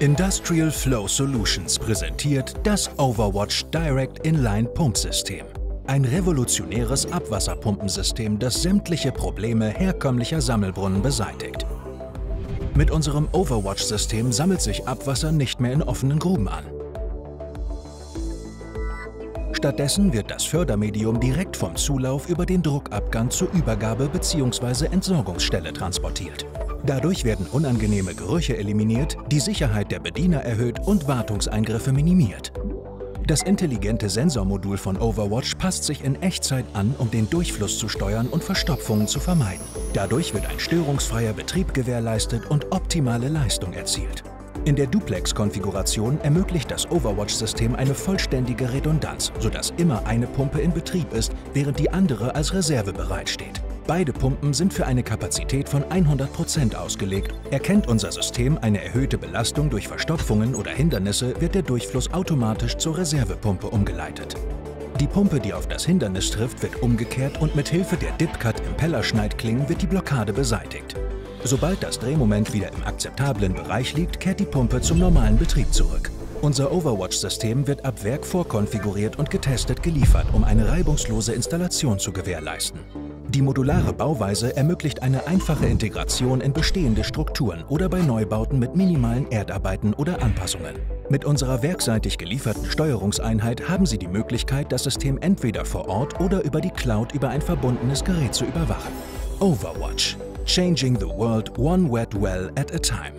Industrial Flow Solutions präsentiert das Overwatch Direct Inline Pumpsystem. Ein revolutionäres Abwasserpumpensystem, das sämtliche Probleme herkömmlicher Sammelbrunnen beseitigt. Mit unserem Overwatch-System sammelt sich Abwasser nicht mehr in offenen Gruben an. Stattdessen wird das Fördermedium direkt vom Zulauf über den Druckabgang zur Übergabe bzw. Entsorgungsstelle transportiert. Dadurch werden unangenehme Gerüche eliminiert, die Sicherheit der Bediener erhöht und Wartungseingriffe minimiert. Das intelligente Sensormodul von Overwatch passt sich in Echtzeit an, um den Durchfluss zu steuern und Verstopfungen zu vermeiden. Dadurch wird ein störungsfreier Betrieb gewährleistet und optimale Leistung erzielt. In der Duplex-Konfiguration ermöglicht das Overwatch-System eine vollständige Redundanz, sodass immer eine Pumpe in Betrieb ist, während die andere als Reserve bereitsteht. Beide Pumpen sind für eine Kapazität von 100% ausgelegt. Erkennt unser System eine erhöhte Belastung durch Verstopfungen oder Hindernisse, wird der Durchfluss automatisch zur Reservepumpe umgeleitet. Die Pumpe, die auf das Hindernis trifft, wird umgekehrt und mit Hilfe der Dipcut-Impeller-Schneidklingen wird die Blockade beseitigt. Sobald das Drehmoment wieder im akzeptablen Bereich liegt, kehrt die Pumpe zum normalen Betrieb zurück. Unser Overwatch-System wird ab Werk vorkonfiguriert und getestet geliefert, um eine reibungslose Installation zu gewährleisten. Die modulare Bauweise ermöglicht eine einfache Integration in bestehende Strukturen oder bei Neubauten mit minimalen Erdarbeiten oder Anpassungen. Mit unserer werkseitig gelieferten Steuerungseinheit haben Sie die Möglichkeit, das System entweder vor Ort oder über die Cloud über ein verbundenes Gerät zu überwachen. Overwatch. Changing the world one wet well at a time.